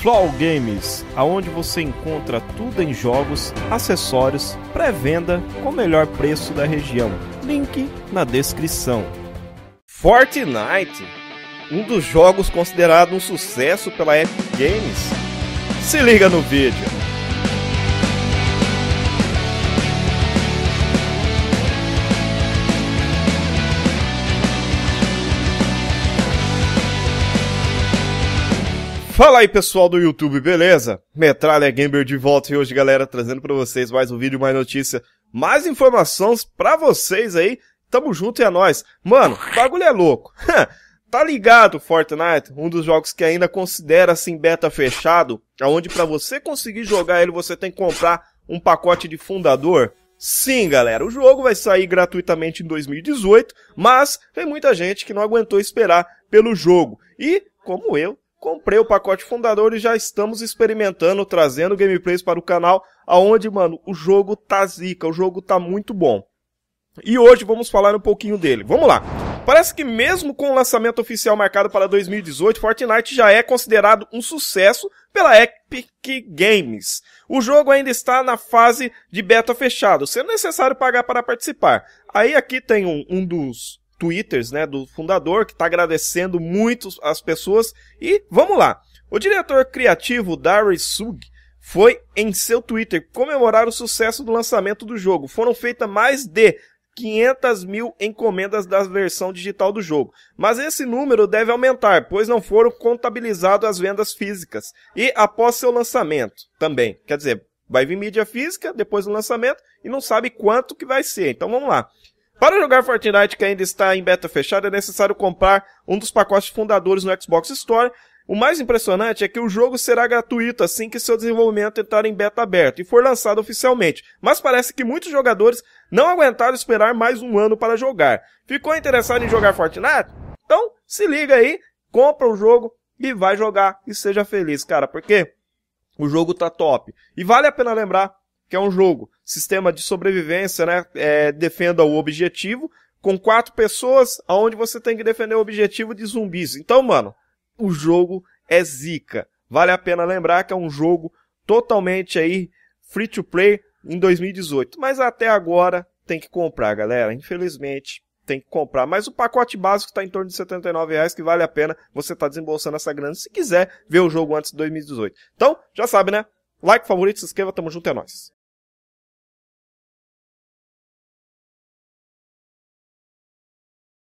Flow Games, aonde você encontra tudo em jogos, acessórios, pré-venda com o melhor preço da região. Link na descrição. Fortnite, um dos jogos considerado um sucesso pela Epic Games. Se liga no vídeo. Fala aí pessoal do YouTube, beleza? Metralha Gamer de volta e hoje galera trazendo pra vocês mais um vídeo, mais notícia, mais informações pra vocês aí. Tamo junto e é nóis. Mano, bagulho é louco. tá ligado Fortnite? Um dos jogos que ainda considera assim beta fechado, aonde pra você conseguir jogar ele você tem que comprar um pacote de fundador. Sim, galera, o jogo vai sair gratuitamente em 2018, mas tem muita gente que não aguentou esperar pelo jogo. E, como eu, comprei o pacote fundador e já estamos experimentando, trazendo gameplays para o canal, aonde, mano, o jogo tá zica, o jogo tá muito bom. E hoje vamos falar um pouquinho dele. Vamos lá. Parece que mesmo com o lançamento oficial marcado para 2018, Fortnite já é considerado um sucesso pela Epic Games. O jogo ainda está na fase de beta fechado, sendo necessário pagar para participar. Aí aqui tem um, um dos twitters, né, do fundador, que está agradecendo muito as pessoas. E vamos lá. O diretor criativo Darius Sug foi em seu Twitter comemorar o sucesso do lançamento do jogo. Foram feitas mais de 500 mil encomendas da versão digital do jogo. Mas esse número deve aumentar, pois não foram contabilizadas as vendas físicas. E após seu lançamento também. Quer dizer, vai vir mídia física depois do lançamento e não sabe quanto que vai ser. Então vamos lá. Para jogar Fortnite que ainda está em beta fechada, é necessário comprar um dos pacotes fundadores no Xbox Store. O mais impressionante é que o jogo será gratuito assim que seu desenvolvimento entrar em beta aberto e for lançado oficialmente. Mas parece que muitos jogadores não aguentaram esperar mais um ano para jogar. Ficou interessado em jogar Fortnite? Então, se liga aí, compra o jogo e vai jogar e seja feliz, cara, porque o jogo tá top. E vale a pena lembrar que é um jogo, sistema de sobrevivência, né? É, defenda o objetivo, com quatro pessoas, aonde você tem que defender o objetivo de zumbis. Então, mano, o jogo é zica. Vale a pena lembrar que é um jogo totalmente aí free to play em 2018. Mas até agora tem que comprar, galera. Infelizmente, tem que comprar. Mas o pacote básico está em torno de 79 reais, que vale a pena você estar tá desembolsando essa grana se quiser ver o jogo antes de 2018. Então, já sabe, né? Like, favorito, se inscreva, tamo junto, é nóis.